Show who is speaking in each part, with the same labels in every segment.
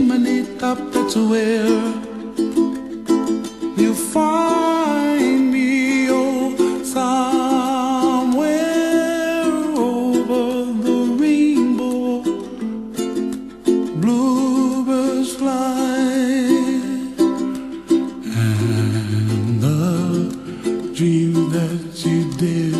Speaker 1: chimney top. That's where you find me, oh, somewhere over the rainbow. Bluebirds fly, and the dream that you dare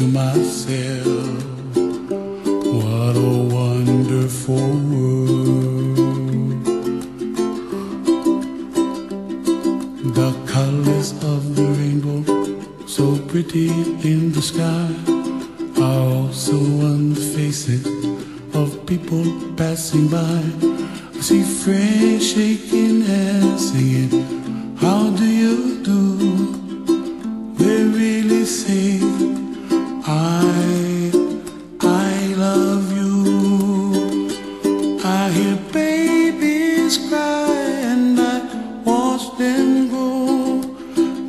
Speaker 1: to myself, what a wonderful world. The colors of the rainbow, so pretty in the sky, are also on the faces of people passing by. I see friends shaking hands, singing, How do you do? Watch them grow.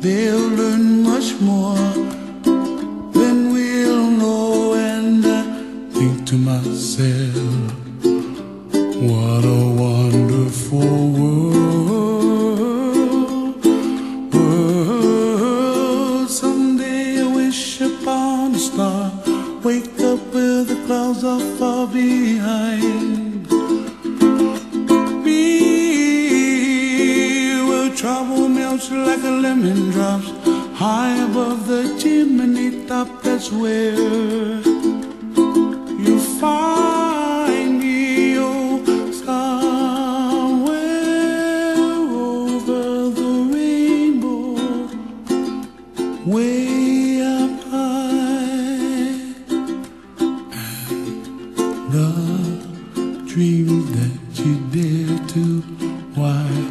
Speaker 1: They'll learn much more than we'll know. And I think to myself, what a wonderful world. world. Someday I wish upon a star. Wake up where the clouds are far behind. Trouble melts like a lemon drops high above the chimney top. That's where you find me, oh, somewhere over the rainbow, way up high. The dream that you dare to, why